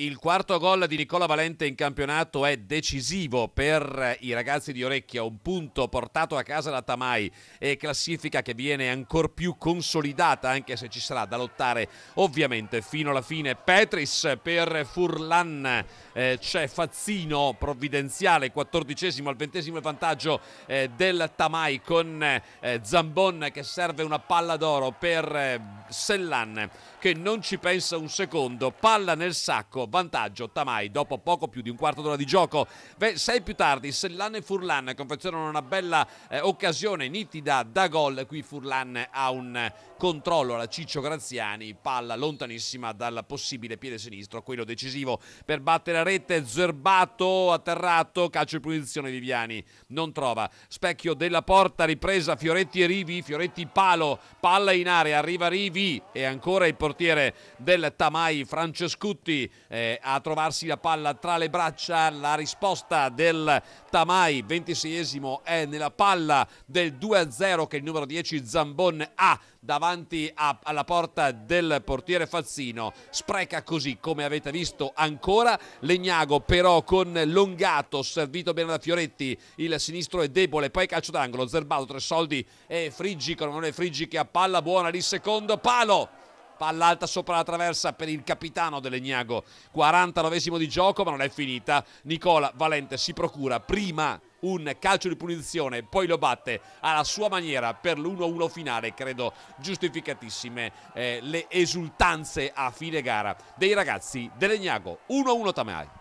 Il quarto gol di Nicola Valente in campionato è decisivo per i ragazzi di Orecchia, un punto portato a casa da Tamai e classifica che viene ancora più consolidata anche se ci sarà da lottare ovviamente fino alla fine. Petris per Furlan, eh, c'è Fazzino provvidenziale, quattordicesimo al ventesimo vantaggio eh, del Tamai con eh, Zambon che serve una palla d'oro per eh, Sellan che non ci pensa un secondo, palla nel sacco vantaggio Tamai dopo poco più di un quarto d'ora di gioco. Beh, sei più tardi Sellan e Furlan confezionano una bella eh, occasione nitida da gol. Qui Furlan ha un controllo alla Ciccio Graziani, palla lontanissima dal possibile piede sinistro, quello decisivo per battere la rete. Zerbato, atterrato, calcio di punizione Viviani, non trova. Specchio della porta, ripresa Fioretti e Rivi, Fioretti palo, palla in area, arriva Rivi e ancora il portiere del Tamai Francescutti eh, eh, a trovarsi la palla tra le braccia. La risposta del Tamai, 26esimo, è nella palla del 2-0 che il numero 10 Zambon ha davanti a, alla porta del portiere Fazzino. Spreca così, come avete visto ancora. Legnago però con Longato, servito bene da Fioretti, il sinistro è debole, poi calcio d'angolo, Zerbato, tre soldi e Friggi con non è Friggi che ha palla buona lì secondo palo palla alta sopra la traversa per il capitano dell'Egnago. 49 di gioco ma non è finita. Nicola Valente si procura prima un calcio di punizione, poi lo batte alla sua maniera per l'1-1 finale, credo giustificatissime eh, le esultanze a fine gara dei ragazzi dell'Egnago. 1-1 Tamai.